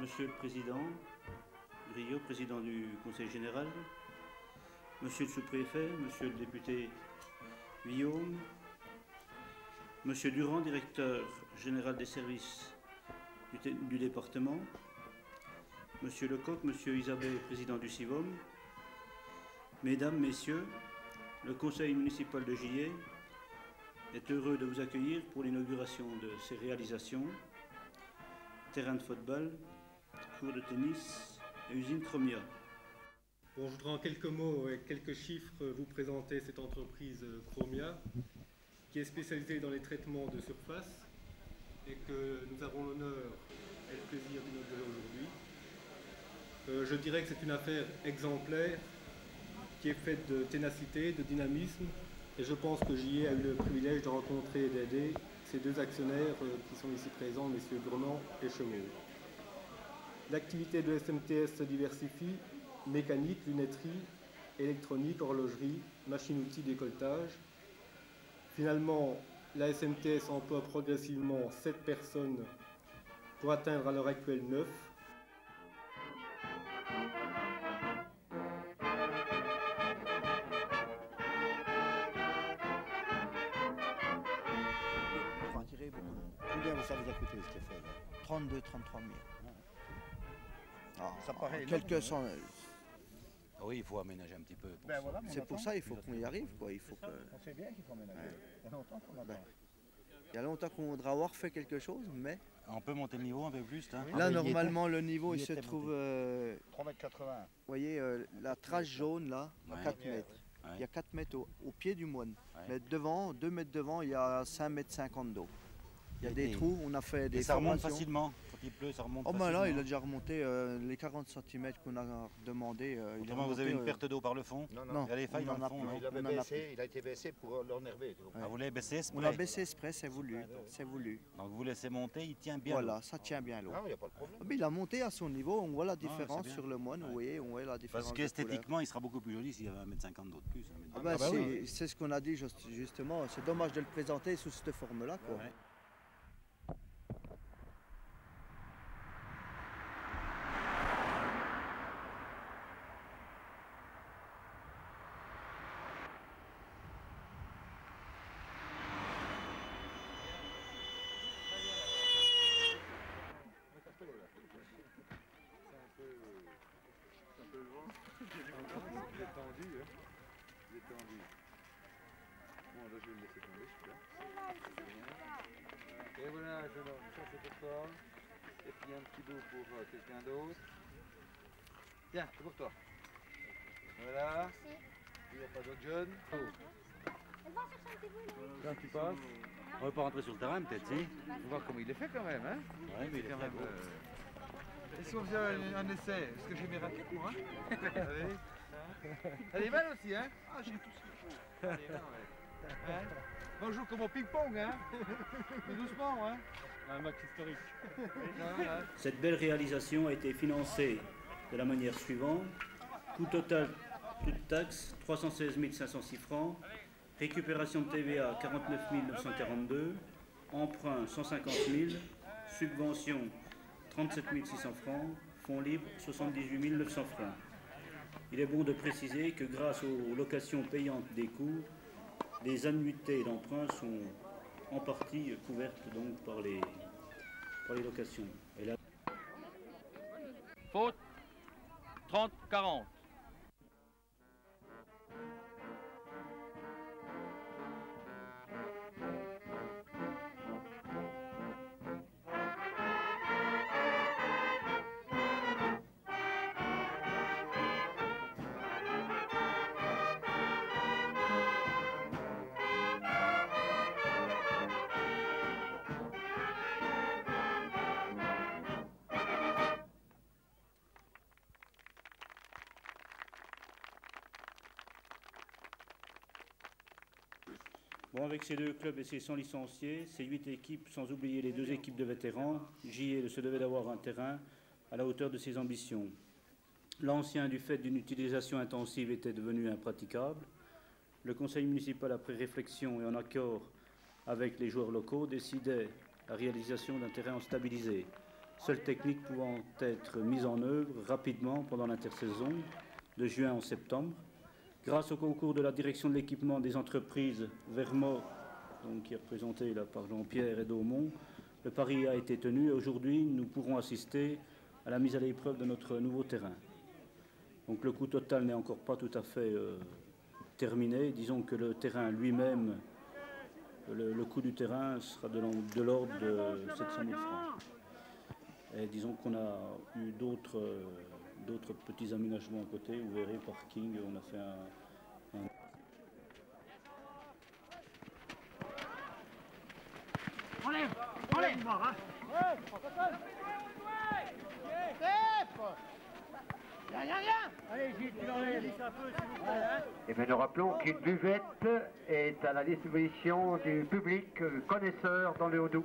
Monsieur le Président, Rio, Président du Conseil général, Monsieur le sous-préfet, Monsieur le député Guillaume, Monsieur Durand, directeur général des services du, du département, Monsieur Lecoq, Monsieur Isabelle, président du CIVOM, Mesdames, Messieurs, le Conseil municipal de Gillet est heureux de vous accueillir pour l'inauguration de ces réalisations. Terrain de football, cours de tennis et usine Chromia. Bon, je voudrais en quelques mots et quelques chiffres vous présenter cette entreprise Chromia qui est spécialisée dans les traitements de surface et que nous avons l'honneur et le plaisir d'inaugurer aujourd'hui. Euh, je dirais que c'est une affaire exemplaire qui est faite de ténacité, de dynamisme et je pense que j'y ai eu le privilège de rencontrer et d'aider ces deux actionnaires euh, qui sont ici présents, messieurs Grumand et Chemeau. L'activité de SMTS se diversifie, mécanique, lunetterie, électronique, horlogerie, machine-outil, décolletage. Finalement, la SMTS emploie progressivement 7 personnes pour atteindre à l'heure actuelle 9. Combien ça vous a coûté ce qu'il a fait 32, 33 000. Ah, ça paraît Quelques cent. Oui, il faut aménager un petit peu. pour Ben voilà, C'est pour ça il faut qu'on y arrive. Quoi. Il, faut C'est ça, que... On sait bien qu'il faut aménager. Il y a longtemps qu'on attend. Ben, il y a longtemps qu'on voudrait avoir fait quelque chose, mais On peut monter le niveau un peu plus. Hein. Ah, là, y normalement, le niveau, il se trouve, euh, 3,80 m. vous voyez, euh, la trace jaune, là, à Ouais. 4 mètres. Ouais. Il y a 4 mètres au, au pied du moine. Ouais. Mais devant, 2 mètres devant, il y a 5 mètres 50 d'eau. Il y a des des- trous, on a fait des Et ça remonte formations. facilement. Pleut, ça remonte Oh ben là, il a déjà remonté euh, les 40 cm qu'on a demandé. euh, il vous avez une euh, perte d'eau par le fond. Non, Non, Il y a des failles on dans en le a fond. plus. non Il, avait a baissé, il a été baissé pour l'ennerver. Ah, vous voulez baisser On exprès. a baissé exprès, c'est voulu. C'est voulu. Donc vous laissez monter, il tient bien. Voilà, ça tient bien l'eau. Ah, il n'y a pas de problème. Ah, mais il a monté à son niveau, on voit la différence sur le moine, vous Ouais. voyez, on voit la différence. Parce qu'esthétiquement, il sera beaucoup plus joli s'il y avait 1m50 d'eau de plus. hein, mais couleur. Ah ben, Ah bah c'est oui. c'est ce qu'on a dit juste- justement, c'est dommage de le présenter sous cette forme-là. Quoi. Ouais. Il est tendu, hein. Il est tendu. Bon, là, je vais le laisser tomber, celui-là. Et voilà, homme, ça c'est pour toi. Et puis un petit bout pour quelqu'un d'autre. Tiens, c'est pour toi. Voilà. Il n'y a pas d'autres jeunes. Oh. Va. Quand tu passes, On va pas rentrer sur le terrain, peut-être, si faut voir comment il est fait quand même, hein. Mais il est très beau. Et si on faisait un, un essai, est-ce que j'ai mes raquettes moi Allez. Elle est belle aussi, hein Ah, j'ai tout ce qu'il faut. Là, ouais. Hein on joue comme au ping-pong, hein Mais doucement, hein Un match historique. Cette belle réalisation a été financée de la manière suivante. Coût total, toute taxe, 316 506 francs. Récupération de TVA, 49 942. Emprunt, 150 000. Subvention, 37 600 francs. Fonds libres, 78 900 francs. Il est bon de préciser que grâce aux locations payantes des cours, les annuités d'emprunt sont en partie couvertes donc par les, par les locations. Et Faute 30-40. Avec ces deux clubs et ces 100 licenciés, ces huit équipes, sans oublier les deux équipes de vétérans, JE se devait d'avoir un terrain à la hauteur de ses ambitions. L'ancien, du fait d'une utilisation intensive, était devenu impraticable. Le conseil municipal, après réflexion et en accord avec les joueurs locaux, décidait la réalisation d'un terrain stabilisé. seule technique pouvant être mise en œuvre rapidement pendant l'intersaison de juin en septembre. Grâce au concours de la direction de l'équipement des entreprises Vermo, donc, qui est représentée là par Jean-Pierre et Daumont, le pari a été tenu et aujourd'hui nous pourrons assister à la mise à l'épreuve de notre nouveau terrain. Donc le coût total n'est encore pas tout à fait euh, terminé. Disons que le terrain lui-même, le, coût du terrain sera de l'en- de l'ordre de 700 000 francs. Et disons qu'on a eu d'autres euh, d'autres petits aménagements à côté. Vous verrez, parking, on a fait un, un- Et bien nous rappelons qu'une buvette est à la disposition du public connaisseur dans le Haut-Doubs.